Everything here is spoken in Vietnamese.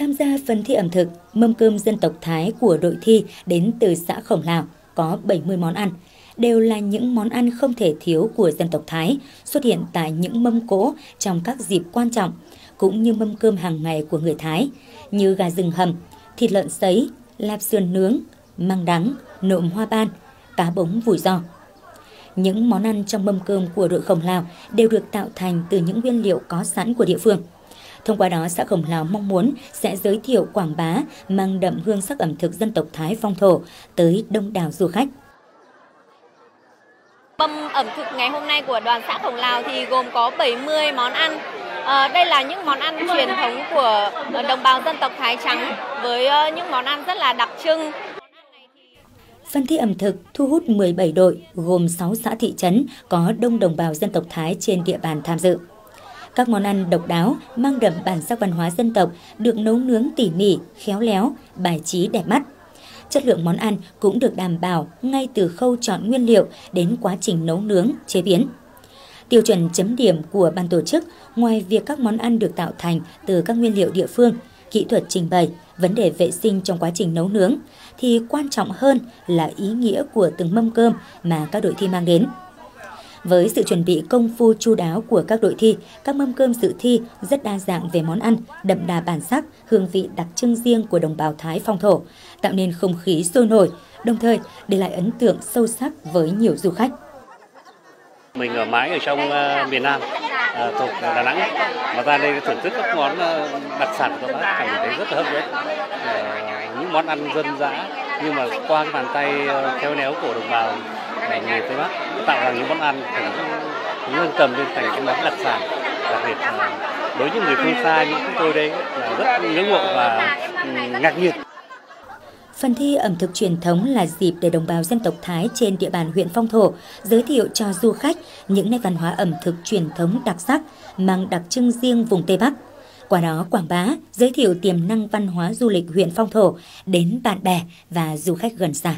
Tham gia phần thi ẩm thực, mâm cơm dân tộc Thái của đội thi đến từ xã Khổng Lào có 70 món ăn, đều là những món ăn không thể thiếu của dân tộc Thái, xuất hiện tại những mâm cỗ trong các dịp quan trọng, cũng như mâm cơm hàng ngày của người Thái, như gà rừng hầm, thịt lợn sấy, lạp sườn nướng, măng đắng, nộm hoa ban, cá bống vùi giò. Những món ăn trong mâm cơm của đội Khổng Lào đều được tạo thành từ những nguyên liệu có sẵn của địa phương. Thông qua đó, xã Khổng Lào mong muốn sẽ giới thiệu quảng bá mang đậm hương sắc ẩm thực dân tộc Thái phong thổ tới đông đảo du khách. Mâm ẩm thực ngày hôm nay của đoàn xã Khổng Lào thì gồm có 70 món ăn. À, đây là những món ăn truyền thống của đồng bào dân tộc Thái trắng với ờ, những món ăn rất là đặc trưng. Phần thi ẩm thực thu hút 17 đội gồm 6 xã thị trấn có đông đồng bào dân tộc Thái trên địa bàn tham dự. Các món ăn độc đáo, mang đậm bản sắc văn hóa dân tộc được nấu nướng tỉ mỉ, khéo léo, bài trí đẹp mắt. Chất lượng món ăn cũng được đảm bảo ngay từ khâu chọn nguyên liệu đến quá trình nấu nướng, chế biến. Tiêu chuẩn chấm điểm của ban tổ chức, ngoài việc các món ăn được tạo thành từ các nguyên liệu địa phương, kỹ thuật trình bày, vấn đề vệ sinh trong quá trình nấu nướng, thì quan trọng hơn là ý nghĩa của từng mâm cơm mà các đội thi mang đến. Với sự chuẩn bị công phu chu đáo của các đội thi, các mâm cơm dự thi rất đa dạng về món ăn, đậm đà bản sắc, hương vị đặc trưng riêng của đồng bào Thái phong thổ, tạo nên không khí sôi nổi, đồng thời để lại ấn tượng sâu sắc với nhiều du khách. Mình ở mãi ở trong uh, miền Nam, uh, thuộc Đà Nẵng, mà ra đây thưởng thức các món uh, đặc sản của bác cảm thấy rất là hấp dẫn. Uh, những món ăn dân dã nhưng mà qua cái bàn tay uh, khéo léo của đồng bào người Tây Bắc tạo ra những món ăn cũng nâng tầm lên thành những món đặc sản đặc biệt là đối với người phương xa như chúng tôi đây là rất ngưỡng mộ và ừ, ngạc nhiên. Phần thi ẩm thực truyền thống là dịp để đồng bào dân tộc Thái trên địa bàn huyện Phong Thổ giới thiệu cho du khách những nét văn hóa ẩm thực truyền thống đặc sắc mang đặc trưng riêng vùng Tây Bắc. Qua đó quảng bá, giới thiệu tiềm năng văn hóa du lịch huyện Phong Thổ đến bạn bè và du khách gần xa.